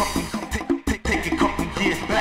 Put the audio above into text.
couple, take, take, take a couple years back.